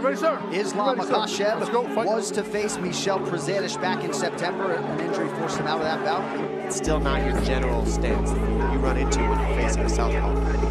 Ready. Islam Makhachev was to face Michel Prazeres back in September. An injury forced him out of that bout. It's still not your general stance you run into when you're facing a southpaw.